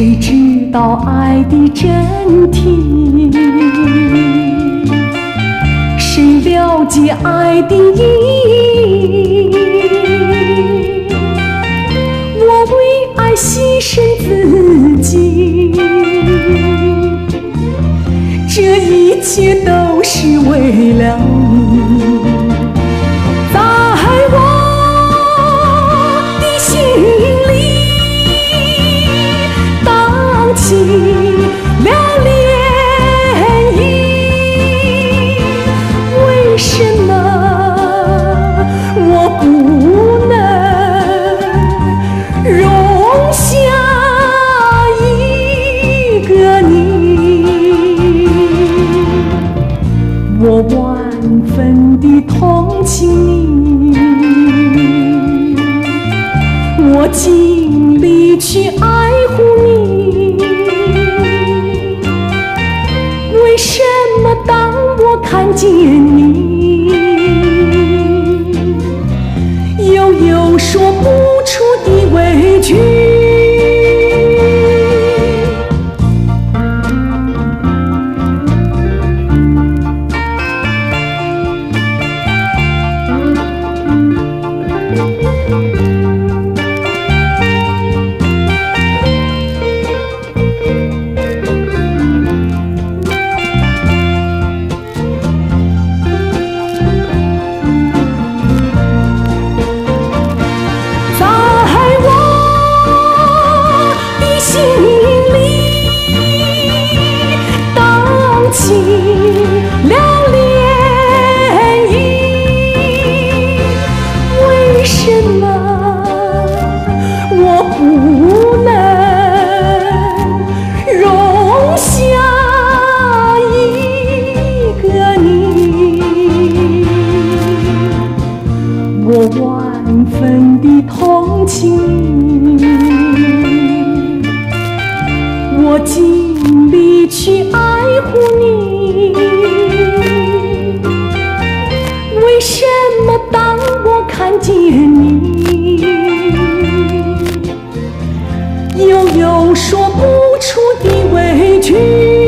谁知道爱的真谛？解爱的意义？我为爱牺牲自己，这一切都是为了的同情你，我尽力去爱护你。为什么当我看见心我尽力去爱护你为什么当我看见你又有说不出的委屈？